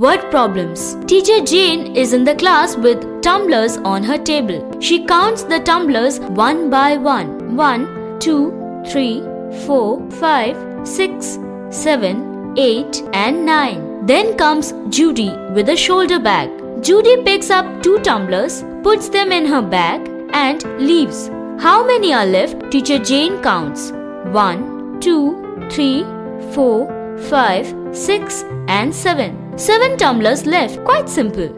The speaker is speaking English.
Word problems. Teacher Jane is in the class with tumblers on her table. She counts the tumblers one by one. One, two, three, four, five, six, seven, eight, and 9. Then comes Judy with a shoulder bag. Judy picks up two tumblers, puts them in her bag, and leaves. How many are left? Teacher Jane counts. 1, 2, 3, 4, 5, 6, and 7. 7 tumblers left. Quite simple.